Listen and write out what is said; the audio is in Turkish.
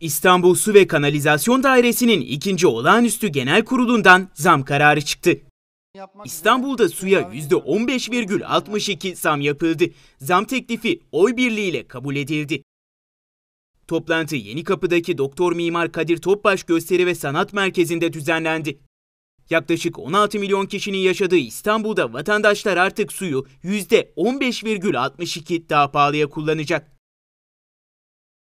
İstanbul Su ve Kanalizasyon Dairesi'nin ikinci olağanüstü genel kurulundan zam kararı çıktı. İstanbul'da suya %15,62 zam yapıldı. Zam teklifi oy birliğiyle kabul edildi. Toplantı Yenikapı'daki Doktor Mimar Kadir Topbaş Gösteri ve Sanat Merkezi'nde düzenlendi. Yaklaşık 16 milyon kişinin yaşadığı İstanbul'da vatandaşlar artık suyu %15,62 daha pahalıya kullanacak.